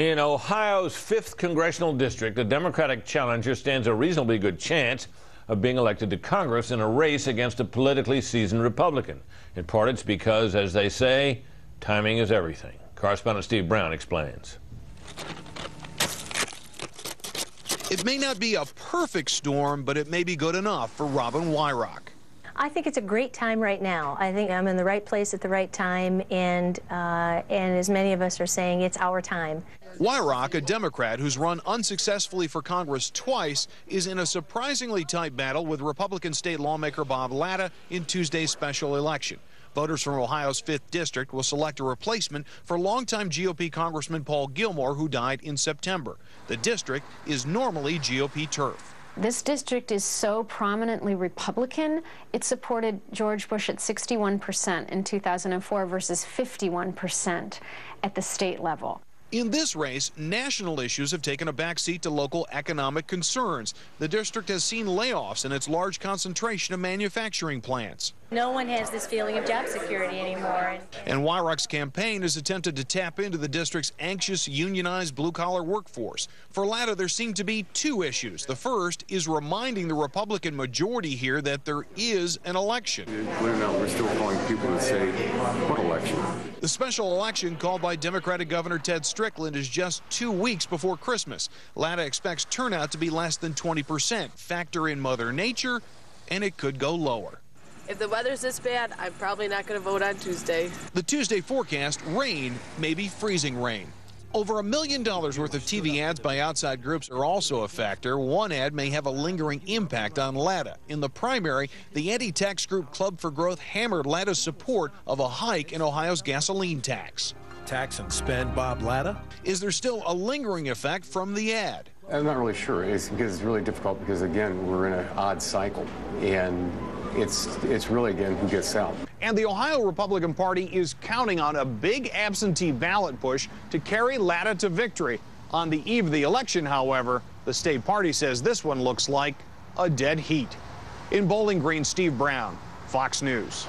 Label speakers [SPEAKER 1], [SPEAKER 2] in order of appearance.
[SPEAKER 1] In Ohio's 5th congressional district, the Democratic challenger stands a reasonably good chance of being elected to Congress in a race against a politically seasoned Republican. In part, it's because, as they say, timing is everything. Correspondent Steve Brown explains.
[SPEAKER 2] It may not be a perfect storm, but it may be good enough for Robin Weirauch.
[SPEAKER 3] I think it's a great time right now. I think I'm in the right place at the right time, and uh, and as many of us are saying, it's our time.
[SPEAKER 2] Weirauch, a Democrat who's run unsuccessfully for Congress twice, is in a surprisingly tight battle with Republican state lawmaker Bob Latta in Tuesday's special election. Voters from Ohio's 5th District will select a replacement for longtime GOP Congressman Paul Gillmor, who died in September. The district is normally GOP turf.
[SPEAKER 4] This district is so prominently Republican, it supported George Bush at 61% in 2004 versus 51% at the state level.
[SPEAKER 2] In this race, national issues have taken a backseat to local economic concerns. The district has seen layoffs in its large concentration of manufacturing plants.
[SPEAKER 3] No one has this feeling of job security anymore.
[SPEAKER 2] And Weirauch's campaign has attempted to tap into the district's anxious, unionized blue-collar workforce. For Latta, there seem to be two issues. The first is reminding the Republican majority here that there is an election.
[SPEAKER 5] Believe it or not, we're still calling people to say, what election?
[SPEAKER 2] The special election called by Democratic Governor Ted Strickland is just two weeks before Christmas. Latta expects turnout to be less than 20%. Factor in Mother Nature, and it could go lower.
[SPEAKER 6] If the weather's this bad, I'm probably not going to vote on Tuesday.
[SPEAKER 2] The Tuesday forecast rain, maybe freezing rain. Over a million dollars worth of TV ads by outside groups are also a factor. One ad may have a lingering impact on Latta. In the primary, the anti-tax group Club for Growth hammered Latta's support of a hike in Ohio's gasoline tax.
[SPEAKER 7] Tax and spend Bob Latta?
[SPEAKER 2] Is there still a lingering effect from the ad?
[SPEAKER 5] I'm not really sure. It's because it's really difficult because, again, we're in an odd cycle. And it's, it's really, again, who gets out.
[SPEAKER 2] And the Ohio Republican Party is counting on a big absentee ballot push to carry Latta to victory. On the eve of the election, however, the state party says this one looks like a dead heat. In Bowling Green, Steve Brown, Fox News.